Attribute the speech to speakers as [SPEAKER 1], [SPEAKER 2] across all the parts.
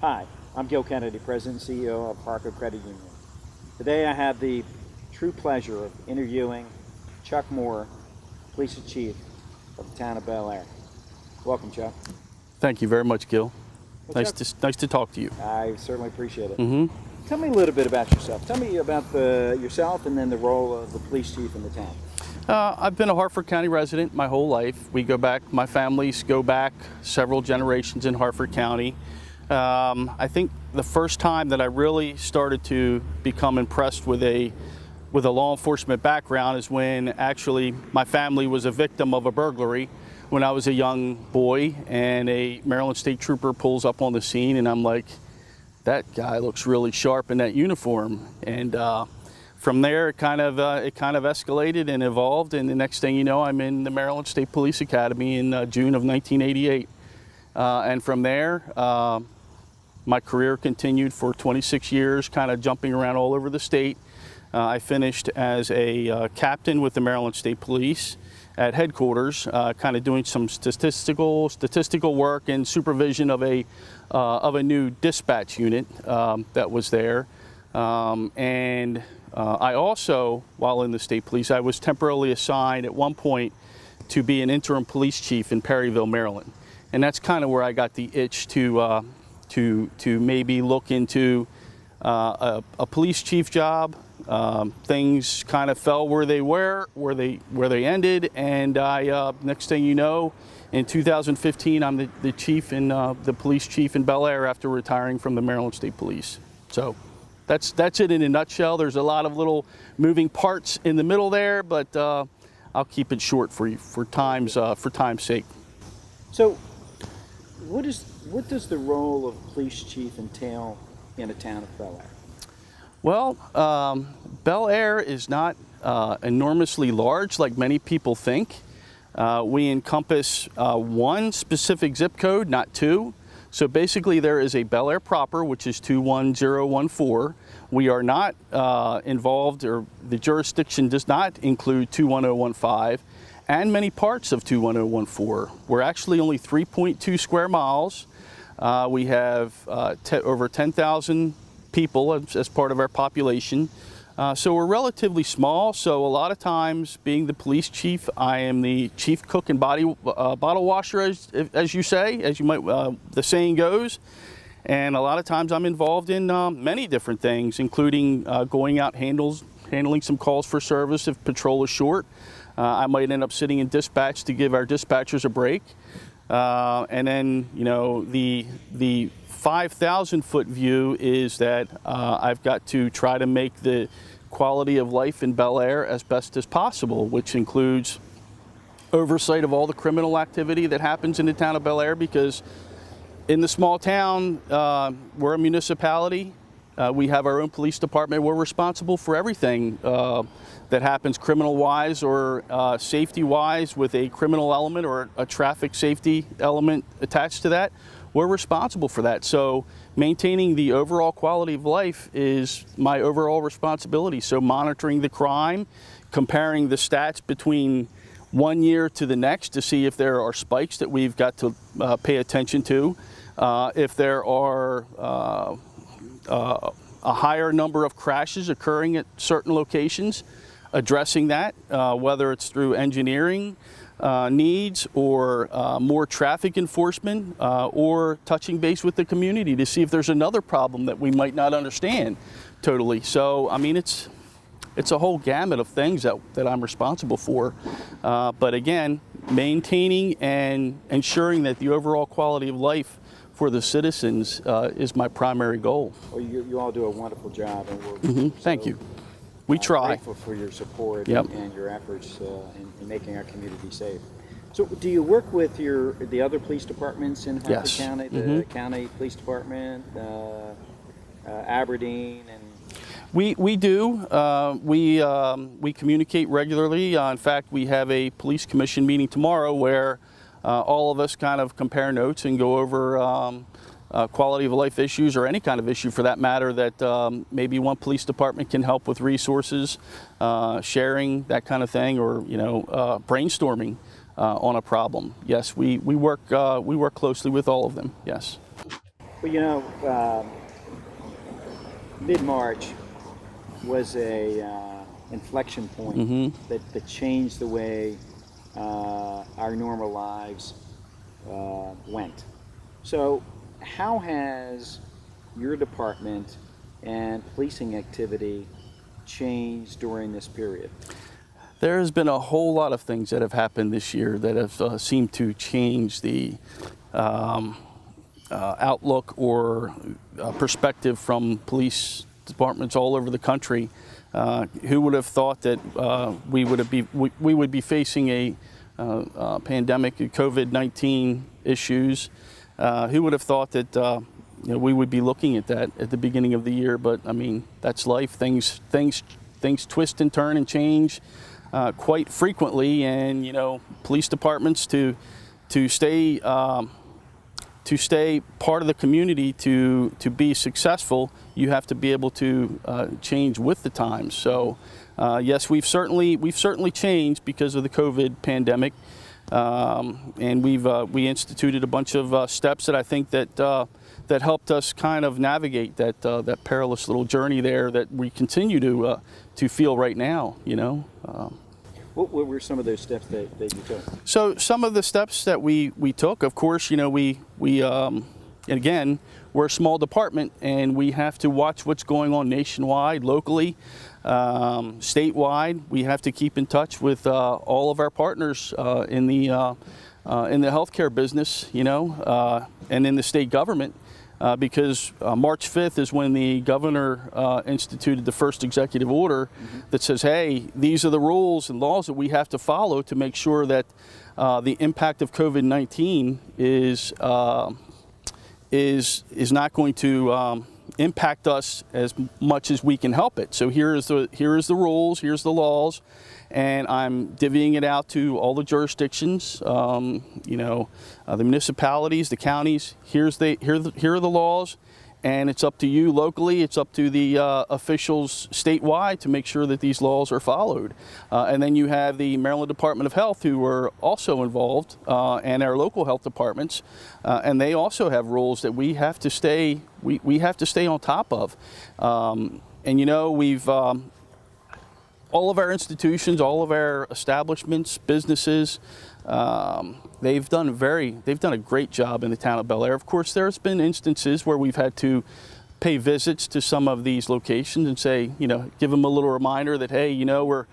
[SPEAKER 1] Hi, I'm Gil Kennedy, President and CEO of Har-Co Credit Union. Today I have the true pleasure of interviewing Chuck Moore, Police Chief of the town of Bel Air. Welcome, Chuck.
[SPEAKER 2] Thank you very much, Gil.
[SPEAKER 1] Well,
[SPEAKER 2] nice
[SPEAKER 1] Chuck,
[SPEAKER 2] to nice to talk to you.
[SPEAKER 1] I certainly appreciate it.
[SPEAKER 2] hmm
[SPEAKER 1] Tell me a little bit about yourself. Tell me about the, yourself and then the role of the police chief in the town.
[SPEAKER 2] Uh, I've been a Harford County resident my whole life. We go back, my families go back several generations in Harford County. Um, I think the first time that I really started to become impressed with a with a law enforcement background is when actually my family was a victim of a burglary when I was a young boy and a Maryland State Trooper pulls up on the scene and I'm like, that guy looks really sharp in that uniform. And uh, from there, it kind of uh, it kind of escalated and evolved. And the next thing you know, I'm in the Maryland State Police Academy in uh, June of 1988. Uh, and from there, uh, my career continued for 26 years, kind of jumping around all over the state. Uh, I finished as a uh, captain with the Maryland State Police at headquarters, uh, kind of doing some statistical statistical work and supervision of a uh, of a new dispatch unit um, that was there. Um, and uh, I also, while in the state police, I was temporarily assigned at one point to be an interim police chief in Perryville, Maryland, and that's kind of where I got the itch to uh, to to maybe look into uh, a, a, police chief job. Um, things kind of fell where they were, where they where they ended, and I uh, next thing you know, in 2015, I'm the, the chief in uh, the police chief in Bel Air after retiring from the Maryland State Police. So. That's, that's it in a nutshell. There's a lot of little moving parts in the middle there, but uh, I'll keep it short for you for time's uh, for time's sake.
[SPEAKER 1] So, what is what does the role of police chief entail in a town of Bel Air?
[SPEAKER 2] Well, um, Bel Air is not uh, enormously large like many people think. Uh, we encompass uh, one specific zip code, not two. So basically there is a Bel Air proper, which is 21014. We are not uh, involved, or the jurisdiction does not include 21015 and many parts of 21014. We're actually only 3.2 square miles. Uh, we have uh, over 10,000 people as, as, part of our population. Uh, so we're relatively small. So a lot of times, being the police chief, I am the chief cook and body uh, bottle washer, as, as you say, as you might uh, the saying goes. And a lot of times, I'm involved in um, many different things, including uh, going out handles, handling some calls for service if patrol is short. Uh, I might end up sitting in dispatch to give our dispatchers a break. Uh, and then, you know, the the 5,000 foot view is that uh, I've got to try to make the quality of life in Bel Air as best as possible, which includes oversight of all the criminal activity that happens in the town of Bel Air because in the small town, uh, we're a municipality. Uh, we have our own police department. We're responsible for everything uh, that happens criminal wise or uh, safety wise with a criminal element or a traffic safety element attached to that we're responsible for that. So maintaining the overall quality of life is my overall responsibility. So monitoring the crime, comparing the stats between one year to the next to see if there are spikes that we've got to uh, pay attention to, uh, if there are uh, uh a higher number of crashes occurring at certain locations, addressing that, uh, whether it's through engineering, uh, needs or uh, more traffic enforcement uh, or touching base with the community to see if there's another problem that we might not understand totally. So, I mean, it's it's a whole gamut of things that, that I'm responsible for. Uh, but again, maintaining and ensuring that the overall quality of life for the citizens uh, is my primary goal.
[SPEAKER 1] Well, you, you all do a wonderful job.
[SPEAKER 2] Mm -hmm.
[SPEAKER 1] so
[SPEAKER 2] Thank you. We try.
[SPEAKER 1] grateful for your support
[SPEAKER 2] yep.
[SPEAKER 1] and, and, your efforts uh, in, in, making our community safe. So, do you work with your the other police departments in Harford
[SPEAKER 2] yes.
[SPEAKER 1] County, the
[SPEAKER 2] mm -hmm.
[SPEAKER 1] county police department, uh, uh, Aberdeen, and
[SPEAKER 2] we we do. Uh, we um, we communicate regularly. Uh, in fact, we have a police commission meeting tomorrow where uh, all of us kind of compare notes and go over. Um, uh, quality of life issues or any kind of issue for that matter that um, maybe one police department can help with resources, uh, sharing, that kind of thing, or you know, uh, brainstorming uh, on a problem. Yes, we, we, work, uh, we work closely with all of them, yes.
[SPEAKER 1] Well, you know, um, mid-March was a uh, inflection point
[SPEAKER 2] Mm-hmm.
[SPEAKER 1] that, that changed the way uh, our normal lives uh, went. So, how has your department and policing activity changed during this period?
[SPEAKER 2] There has been a whole lot of things that have happened this year that have uh, seemed to change the um, uh, outlook or uh, perspective from police departments all over the country. Uh, who would have thought that uh, we would have be we, we would be facing a uh, pandemic, COVID-19 issues? Uh, who would have thought that uh, you know, we would be looking at that at the beginning of the year? But I mean, that's life. Things things things twist and turn and change uh, quite frequently, and you know, police departments to to stay um, to stay part of the community to to be successful, you have to be able to uh, change with the times. So, uh, yes, we've certainly we've certainly changed because of the COVID pandemic, um, and we've uh, we instituted a bunch of uh, steps that I think that. Uh, that helped us kind of navigate that uh, that perilous little journey there that we continue to uh, to feel right now. You know, um,
[SPEAKER 1] What, what were some of those steps that, that you took?
[SPEAKER 2] so some of the steps that we we took, of course, you know, we we um, and again, we're a small department, and we have to watch what's going on nationwide, locally, um, statewide. We have to keep in touch with uh, all of our partners uh, in the uh, uh, in the healthcare business, you know, uh, and in the state government. Uh, because uh, March 5th is when the governor uh, instituted the first executive order that says, hey, these are the rules and laws that we have to follow to make sure that uh, the impact of COVID 19 is, uh, is, is not going to um, impact us as much as we can help it. So here is the, here is the rules, here's the laws, and I'm divvying it out to all the jurisdictions, um, you know, uh, the municipalities, the counties. Here's the, here, the, here are the laws, and it's up to you locally, it's up to the uh, officials statewide to make sure that these laws are followed. Uh, and then you have the Maryland Department of Health who are also involved, uh, and our local health departments, uh, and they also have rules that we have to stay, we, we have to stay on top of. Um, and you know, we've, um, all of our institutions, all of our establishments, businesses, um, they've done very, they've done a great job in the town of Bel Air. Of course, there's been instances where we've had to pay visits to some of these locations and say, you know, give them a little reminder that, hey, you know, we're,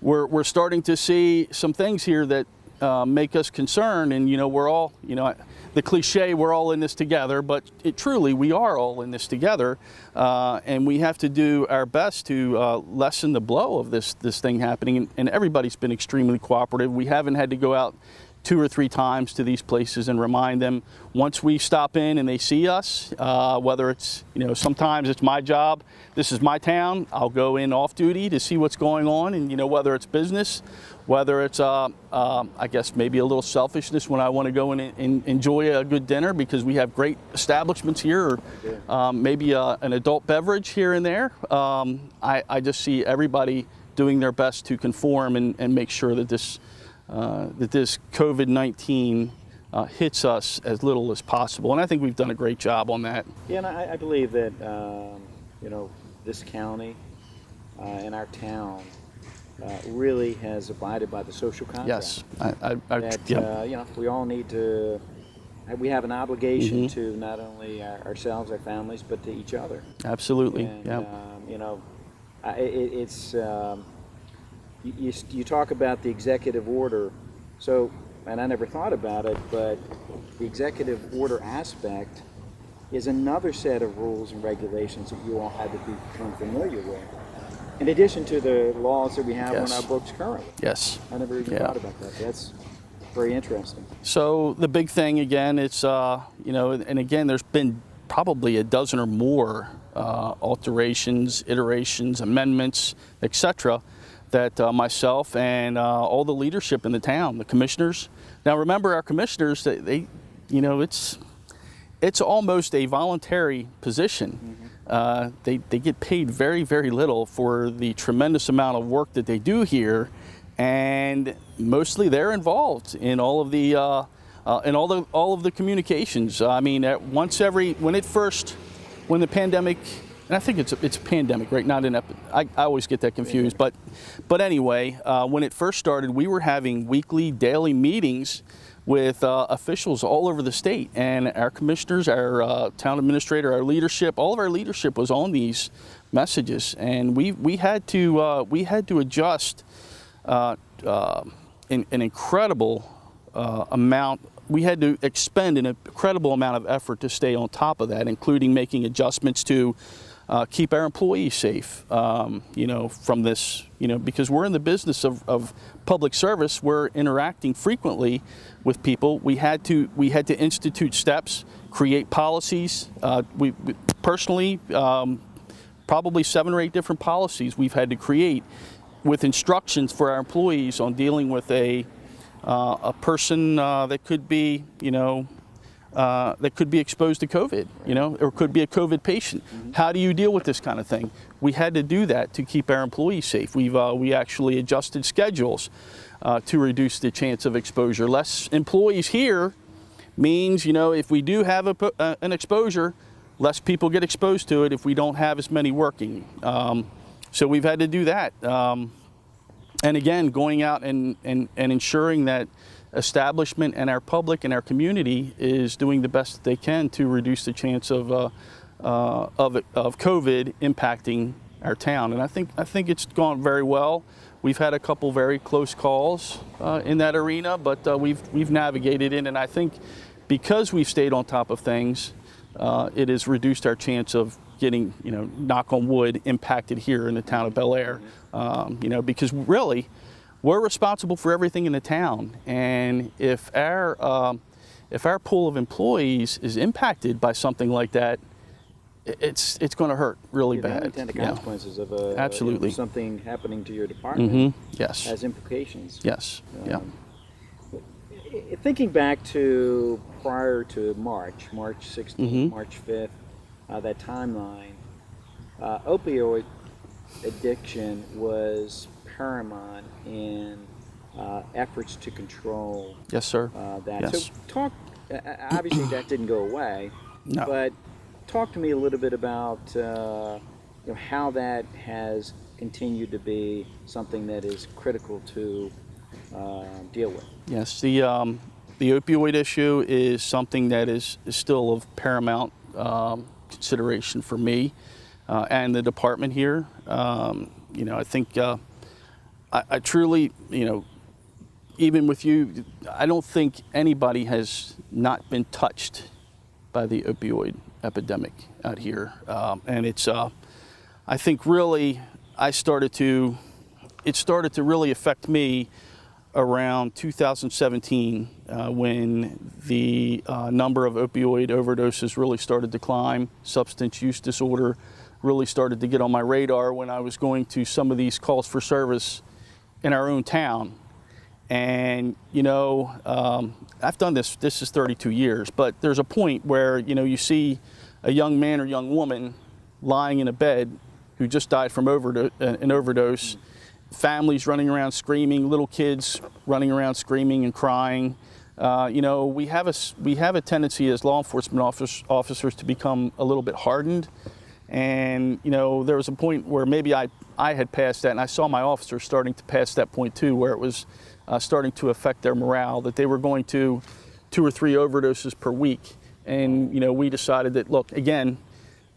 [SPEAKER 2] we're, we're starting to see some things here that uh, make us concerned. And, you know, we're all, you know, the cliche, we're all in this together, but it truly, we are all in this together. Uh, and we have to do our best to uh, lessen the blow of this, this thing happening. And, and everybody's been extremely cooperative. We haven't had to go out two or three times to these places and remind them once we stop in and they see us, uh, whether it's, you know, sometimes it's my job, this is my town, I'll go in off duty to see what's going on and, you know, whether it's business, whether it's, uh, uh, I guess, maybe a little selfishness when I want to go and, and enjoy a good dinner because we have great establishments here or um, maybe uh an adult beverage here and there. Um, I, I just see everybody doing their best to conform and, and make sure that this uh, that this COVID 19 uh, hits us as little as possible. And I think we've done a great job on that.
[SPEAKER 1] Yeah, and I, I believe that um, you know this county uh, and our town uh, really has abided by the social contract.
[SPEAKER 2] Yes. I, I, I,
[SPEAKER 1] That
[SPEAKER 2] yeah.
[SPEAKER 1] uh, you know we all need to. We have an obligation
[SPEAKER 2] Mhm.
[SPEAKER 1] to not only our, ourselves, our families, but to each other.
[SPEAKER 2] Absolutely.
[SPEAKER 1] And,
[SPEAKER 2] yeah.
[SPEAKER 1] um, you know, I, it, it's um, you, you, you talk about the executive order. So, and I never thought about it, but the executive order aspect is another set of rules and regulations that you all had to become familiar with. In addition to the laws that we have
[SPEAKER 2] Yes.
[SPEAKER 1] on our books currently.
[SPEAKER 2] yes.
[SPEAKER 1] I never even
[SPEAKER 2] Yeah.
[SPEAKER 1] thought about that. That's very interesting.
[SPEAKER 2] So the big thing again, it's uh, you know, and again, there's been probably a dozen or more uh, alterations, iterations, amendments, etc. That uh, myself and uh, all the leadership in the town, the commissioners. Now remember, our commissioners, they, they you know, it's it's almost a voluntary position. Uh, they, they get paid very, very little for the tremendous amount of work that they do here, and mostly they're involved in all of the uh, uh, and all the all of the communications. I mean, at once every when it first, when the pandemic, and I think it's a, it's a pandemic, right? Not an epi- I, I always get that confused, but but anyway, uh, when it first started, we were having weekly, daily meetings with uh, officials all over the state, and our commissioners, our uh, town administrator, our leadership, all of our leadership was on these messages, and we we had to uh, we had to adjust uh, uh, an, an incredible uh, amount. We had to expend an incredible amount of effort to stay on top of that, including making adjustments to uh, keep our employees safe. Um, you know, from this, you know, because we're in the business of, of public service, we're interacting frequently with people. We had to we had to institute steps, create policies. Uh, we we- personally. Um, probably seven or eight different policies we've had to create with instructions for our employees on dealing with a uh, a person uh, that could be, you know, uh, that could be exposed to COVID, you know, or could be a COVID patient. How do you deal with this kind of thing? We had to do that to keep our employees safe. We've uh, we actually adjusted schedules uh, to reduce the chance of exposure. Less employees here means, you know, if we do have a, uh, an exposure, less people get exposed to it if we don't have as many working. Um, so we've had to do that. Um, and again, going out and, and, and ensuring that establishment and our public and our community is doing the best that they can to reduce the chance of, uh, uh, of, of COVID impacting our town. And I think, I think it's gone very well. We've had a couple very close calls uh, in that arena, but uh, we've, we've navigated it. And I think because we've stayed on top of things, uh, it has reduced our chance of getting, you know, knock on wood, impacted here in the town of Bel Air. Um, you know, because really, we're responsible for everything in the town, and if our um, if our pool of employees is impacted by something like that, it's it's going to hurt really
[SPEAKER 1] Yeah, the
[SPEAKER 2] bad.
[SPEAKER 1] unintended
[SPEAKER 2] Yeah.
[SPEAKER 1] consequences of a,
[SPEAKER 2] Absolutely.
[SPEAKER 1] of something happening to your department
[SPEAKER 2] Mhm. Yes.
[SPEAKER 1] has implications.
[SPEAKER 2] Yes. Yeah.
[SPEAKER 1] Um, i- Thinking back to prior to March, March 16th,
[SPEAKER 2] Mhm.
[SPEAKER 1] March 5th, uh, that timeline, uh, opioid addiction was paramount in uh, efforts to control
[SPEAKER 2] Yes, sir.
[SPEAKER 1] uh, that.
[SPEAKER 2] Yes.
[SPEAKER 1] So talk. Uh, obviously, that didn't go away.
[SPEAKER 2] No.
[SPEAKER 1] But talk to me a little bit about uh, you know how that has continued to be something that is critical to uh, deal with.
[SPEAKER 2] Yes, the um, the opioid issue is something that is, is still of paramount um, consideration for me uh, and the department here. Um, you know, I think uh, I, I truly, you know, even with you, I don't think anybody has not been touched by the opioid epidemic out here, um, and it's. Uh, I think really, I started to. It started to really affect me around 2017 uh, when the uh, number of opioid overdoses really started to climb. Substance use disorder really started to get on my radar when I was going to some of these calls for service in our own town. And, you know, um, I've done this, this is 32 years, but there's a point where, you know, you see a young man or young woman lying in a bed who just died from overdo- uh, an overdose, families running around screaming, little kids running around screaming and crying. Uh, you know, we have, a we have a tendency as law enforcement office, officers to become a little bit hardened. And, you know, there was a point where maybe I, I had passed that, and I saw my officers starting to pass that point too, where it was uh, starting to affect their morale, that they were going to two or three overdoses per week. And, you know, we decided that, look, again,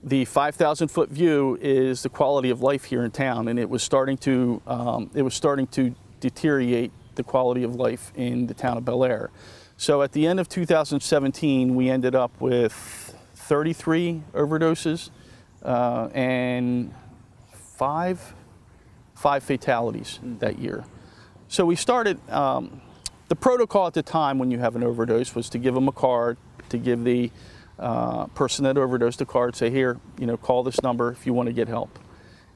[SPEAKER 2] the 5,000 foot view is the quality of life here in town, and it was starting to, um, it was starting to deteriorate the quality of life in the town of Bel Air. So at the end of 2017, we ended up with 33 overdoses uh, and five, five fatalities that year. So we started, um, the protocol at the time when you have an overdose was to give them a card, to give the uh, person that overdosed a card, say, here, you know, call this number if you want to get help.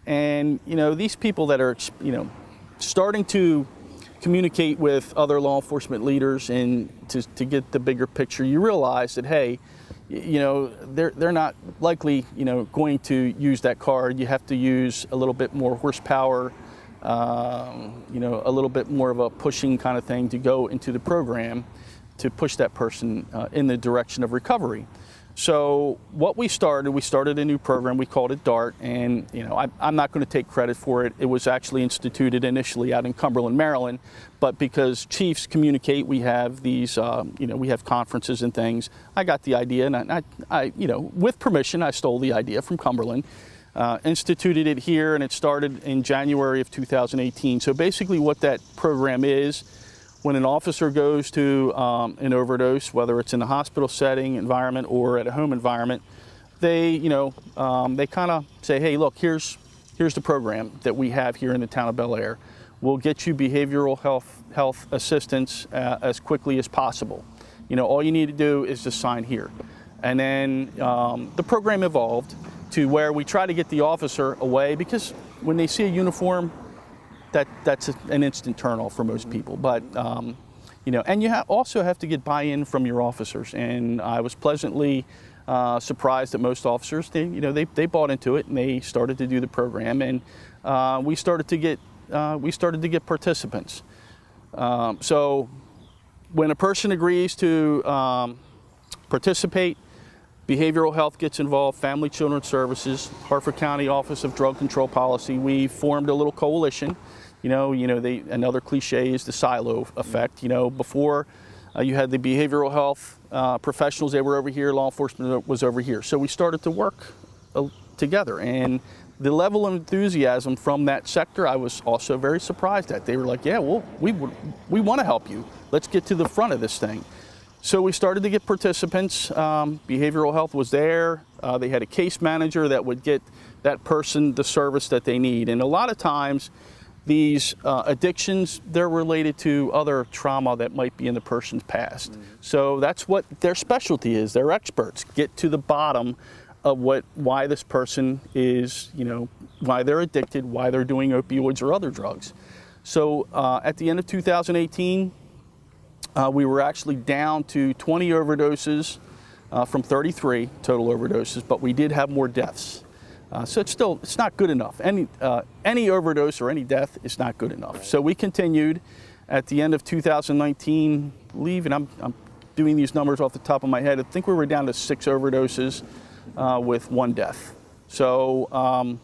[SPEAKER 2] And, you know, these people that are, you know, starting to communicate with other law enforcement leaders and to, to get the bigger picture, you realize that, hey, you know, they're, they're not likely, you know, going to use that card. You have to use a little bit more horsepower, um, you know, a little bit more of a pushing kind of thing to go into the program to push that person uh, in the direction of recovery. So what we started, we started a new program. We called it DART, and you know I, am not going to take credit for it. It was actually instituted initially out in Cumberland, Maryland, but because chiefs communicate, we have these, um, you know, we have conferences and things. I got the idea, and I, I you know, with permission, I stole the idea from Cumberland. Uh, instituted it here, and it started in January of 2018. So basically, what that program is when an officer goes to um, an overdose, whether it's in a hospital setting environment or at a home environment, they, you know, um, they kind of say, hey, look, here's, here's the program that we have here in the town of Bel Air. We'll get you behavioral health, health assistance uh, as quickly as possible. You know, all you need to do is just sign here. And then um, the program evolved to where we try to get the officer away because when they see a uniform, that that's a, an instant turnoff for most people. But um, you know, and you ha also have to get buy-in from your officers. And I was pleasantly uh, surprised that most officers, they you know, they they bought into it and they started to do the program, and uh, we started to get uh, we started to get participants. Um, so when a person agrees to um, participate. Behavioral health gets involved, Family Children Services, Harford County Office of Drug Control Policy. We formed a little coalition you know, you know, they, another cliche is the silo effect. You know, before uh, you had the behavioral health uh, professionals, they were over here, law enforcement was over here. So we started to work uh, together. And the level of enthusiasm from that sector, I was also very surprised at. They were like, yeah, well, we, we want to help you. Let's get to the front of this thing. So we started to get participants. Um, behavioral health was there. Uh, they had a case manager that would get that person the service that they need. And a lot of times, these uh, addictions, they're related to other trauma that might be in the person's past. Mm -hmm. So that's what their specialty is. They're experts. Get to the bottom of what why this person is, you know, why they're addicted, why they're doing opioids or other drugs. So uh, at the end of 2018, uh, we were actually down to 20 overdoses uh, from 33 total overdoses, but we did have more deaths. Uh, so it's still, it's not good enough. Any, uh, any overdose or any death is not good enough. So we continued at the end of 2019, I believe, and I'm, I'm doing these numbers off the top of my head, I think we were down to six overdoses uh, with one death. So um,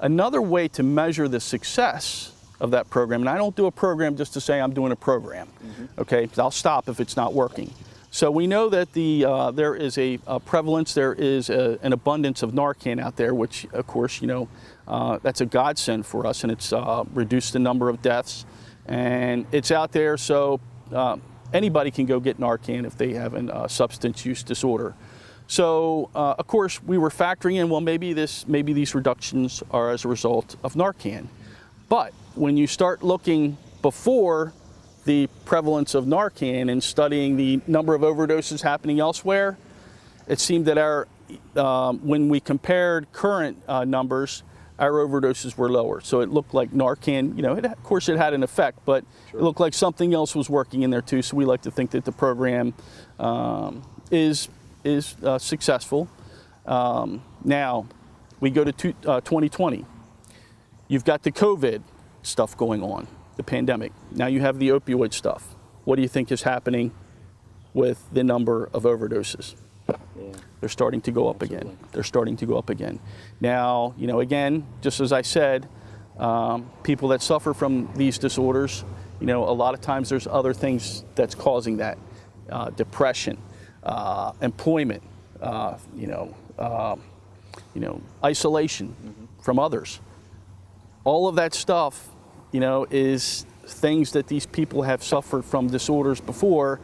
[SPEAKER 2] another way to measure the success of that program, and I don't do a program just to say I'm doing a program, mm -hmm. okay? I'll stop if it's not working. So we know that the, uh, there is a, a, prevalence, there is a, an abundance of Narcan out there, which of course, you know, uh, that's a godsend for us and it's uh, reduced the number of deaths. And it's out there so uh, anybody can go get Narcan if they have a uh, substance use disorder. So uh, of course we were factoring in, well maybe, this, maybe these reductions are as a result of Narcan. But when you start looking before the prevalence of Narcan and studying the number of overdoses happening elsewhere, it seemed that our, um, when we compared current uh, numbers, our overdoses were lower. So it looked like Narcan, you know, it, of course it had an effect, but sure. it looked like something else was working in there too. So we like to think that the program um, is, is uh, successful. Um, now, we go to two, uh, 2020. You've got the COVID stuff going on the pandemic. Now you have the opioid stuff. What do you think is happening with the number of overdoses? Yeah. They're starting to go up Absolutely. again. They're starting to go up again. Now, you know, again, just as I said, um, people that suffer from these disorders, you know, a lot of times there's other things that's causing that. Uh, depression, uh, employment, uh, you know, um, you know, isolation mm -hmm. from others. All of that stuff you know, is things that these people have suffered from disorders before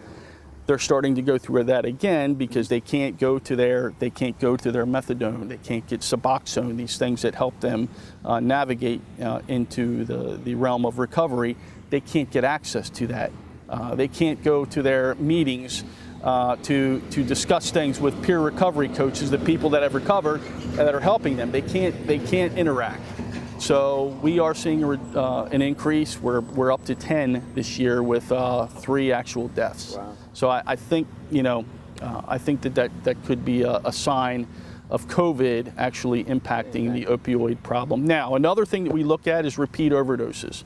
[SPEAKER 2] they're starting to go through that again because they can't go to their they can't go to their methadone. They can't get suboxone these things that help them uh, navigate uh, into the, the realm of recovery. They can't get access to that. Uh, they can't go to their meetings uh, to to discuss things with peer recovery coaches the people that have recovered that are helping them. They can't they can't interact so we are seeing a, uh, an increase. We're, we're up to 10 this year with uh, three actual deaths. Wow. So I, I, think, you know, uh, I think that, that that could be a, a sign of COVID actually impacting the opioid problem. Now, another thing that we look at is repeat overdoses.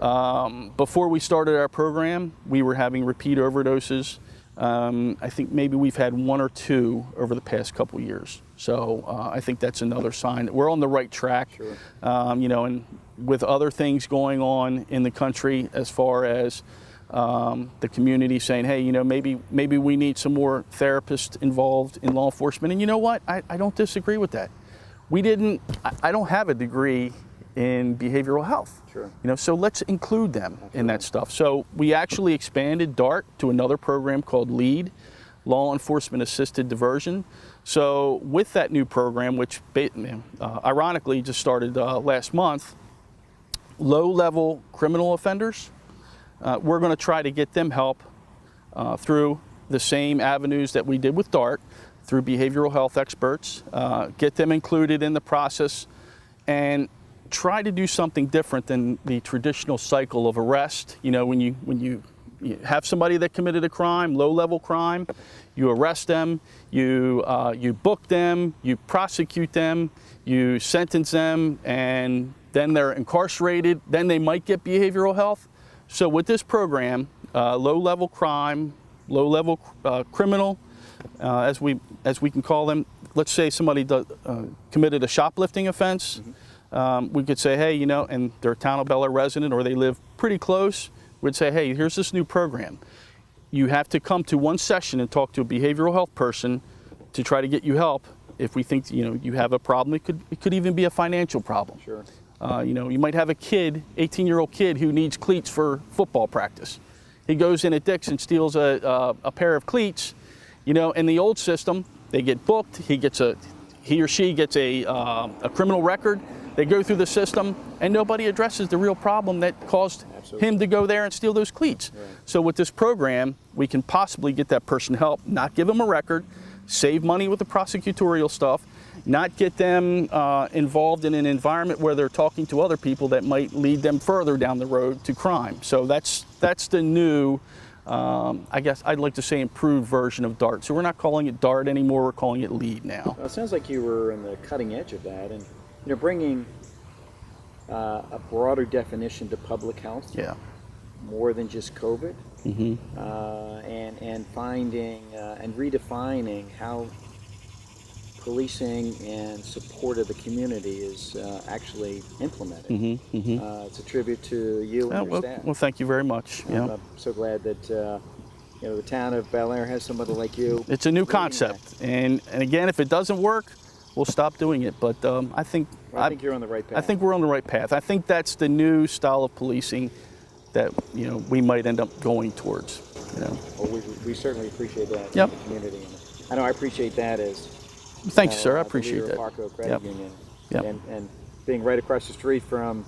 [SPEAKER 2] Um, before we started our program, we were having repeat overdoses Um, I think maybe we've had one or two over the past couple years. So uh, I think that's another sign that we're on the right track.
[SPEAKER 1] Sure.
[SPEAKER 2] Um, you know, and with other things going on in the country as far as um, the community saying, hey, you know, maybe maybe we need some more therapists involved in law enforcement. And you know what? I, I don't disagree with that. We didn't. I, I don't have a degree in behavioral health.
[SPEAKER 1] Sure.
[SPEAKER 2] You know, so let's include them in that stuff. So we actually expanded DART to another program called LEAD, Law Enforcement Assisted Diversion. So with that new program, which uh, ironically just started uh, last month, low-level criminal offenders, uh, we're going to try to get them help uh, through the same avenues that we did with DART, through behavioral health experts, uh, get them included in the process, and try to do something different than the traditional cycle of arrest. You know, when you when you, you have somebody that committed a crime, low-level crime, you arrest them, you uh, you book them, you prosecute them, you sentence them, and then they're incarcerated. Then they might get behavioral health. So with this program, uh, low-level crime, low-level uh, criminal, uh, as we as we can call them. Let's say somebody uh, committed a shoplifting offense. Um, we could say, hey, you know, and they're a town of Bel Air resident or they live pretty close. We'd say, hey, here's this new program. You have to come to one session and talk to a behavioral health person to try to get you help. If we think you know you have a problem, it could it could even be a financial problem.
[SPEAKER 1] Sure.
[SPEAKER 2] Uh, you know, you might have a kid, 18-year-old kid, who needs cleats for football practice. He goes in at Dick's and steals a, a, a pair of cleats. You know, in the old system, they get booked. He gets a, he or she gets a, uh, a criminal record. They go through the system, and nobody addresses the real problem that caused
[SPEAKER 1] Absolutely.
[SPEAKER 2] him to go there and steal those cleats. So with this program, we can possibly get that person help, not give them a record, save money with the prosecutorial stuff, not get them uh, involved in an environment where they're talking to other people that might lead them further down the road to crime. So that's that's the new, um, I guess I'd like to say, improved version of DART. So we're not calling it DART anymore. We're calling it LEAD now.
[SPEAKER 1] Well, it sounds like you were in the cutting edge of that, and you know, bringing uh, a broader definition to public health,
[SPEAKER 2] Yeah.
[SPEAKER 1] more than just COVID,
[SPEAKER 2] hmm
[SPEAKER 1] uh, and and finding uh, and redefining how policing and support of the community is uh, actually implemented.
[SPEAKER 2] hmm hmm
[SPEAKER 1] Uh, it's a tribute to you and
[SPEAKER 2] Yeah,
[SPEAKER 1] your
[SPEAKER 2] well,
[SPEAKER 1] staff.
[SPEAKER 2] well, thank you very much.
[SPEAKER 1] I'm
[SPEAKER 2] Yeah.
[SPEAKER 1] so glad that uh, you know the town of Bel Air has somebody like you.
[SPEAKER 2] It's a new
[SPEAKER 1] that.
[SPEAKER 2] concept, and and again, if it doesn't work, we'll stop doing it. But um, I think
[SPEAKER 1] I think you're on the right path.
[SPEAKER 2] I think we're on the right path. I think that's the new style of policing that you know we might end up going towards. You know,
[SPEAKER 1] Well, we, we certainly appreciate that
[SPEAKER 2] Yep.
[SPEAKER 1] in the community. I know I appreciate that as
[SPEAKER 2] thank you,
[SPEAKER 1] uh,
[SPEAKER 2] sir. I appreciate that.
[SPEAKER 1] of Har-Co Credit
[SPEAKER 2] Yep.
[SPEAKER 1] Union,
[SPEAKER 2] Yep.
[SPEAKER 1] and and being right across the street from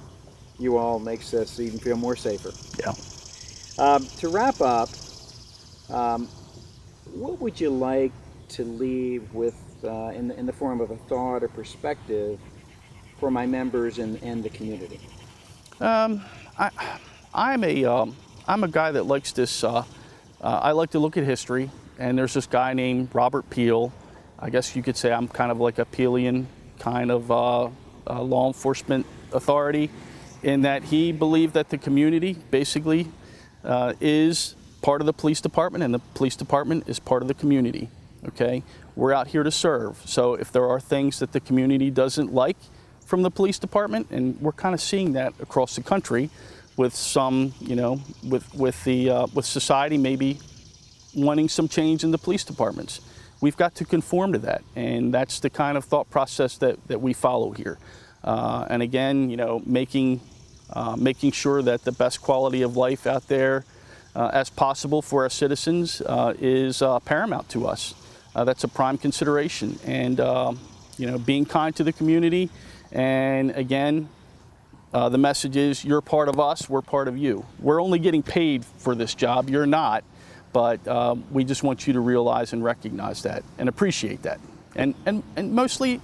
[SPEAKER 1] you all makes us even feel more safer.
[SPEAKER 2] Yeah.
[SPEAKER 1] Um, to wrap up, um, what would you like to leave with uh, in, the, in the form of a thought or perspective for my members and, and the community?
[SPEAKER 2] Um, I, I'm a um, I'm a guy that likes this. Uh, uh, I like to look at history, and there's this guy named Robert Peel. I guess you could say I'm kind of like a Peelian kind of uh, law enforcement authority, in that he believed that the community basically uh, is part of the police department, and the police department is part of the community. Okay, we're out here to serve. So if there are things that the community doesn't like from the police department, and we're kind of seeing that across the country, with some, you know, with with the uh, with society maybe wanting some change in the police departments. We've got to conform to that, and that's the kind of thought process that, that we follow here. Uh, and again, you know, making uh, making sure that the best quality of life out there uh, as possible for our citizens uh, is uh, paramount to us. Uh, that's a prime consideration, and um, you know, being kind to the community, and again, uh, the message is you're part of us, we're part of you. We're only getting paid for this job, you're not, but um, we just want you to realize and recognize that and appreciate that. And, and, and mostly,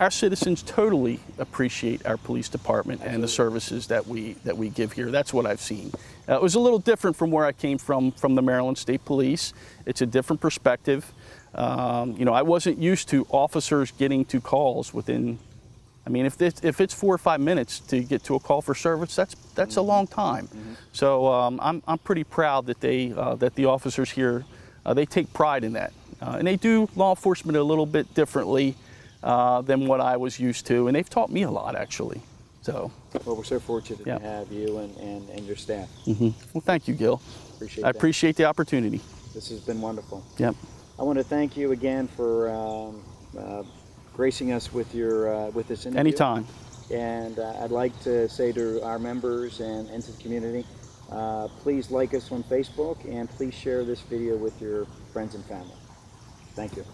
[SPEAKER 2] our citizens totally appreciate our police department and the services that we, that we give here. That's what I've seen. Uh, it was a little different from where I came from, from the Maryland State Police. It's a different perspective. Um, you know, I wasn't used to officers getting to calls within I mean, if it's, if it's four or five minutes to get to a call for service, that's that's a long time. So um, I'm, I'm pretty proud that they uh, that the officers here Uh, they take pride in that. Uh, and they do law enforcement a little bit differently uh, than what I was used to. And they've taught me a lot, actually. So,
[SPEAKER 1] Well, we're so fortunate
[SPEAKER 2] Yeah.
[SPEAKER 1] to have you and, and, and your staff.
[SPEAKER 2] well, thank you, Gil.
[SPEAKER 1] Appreciate
[SPEAKER 2] I
[SPEAKER 1] that.
[SPEAKER 2] appreciate the opportunity.
[SPEAKER 1] This has been wonderful.
[SPEAKER 2] Yep.
[SPEAKER 1] I want to thank you again for um, uh, gracing us with your uh, with this interview.
[SPEAKER 2] Anytime.
[SPEAKER 1] And uh, I'd like to say to our members and, and to the community, uh, please like us on Facebook and please share this video with your friends and family. Thank you.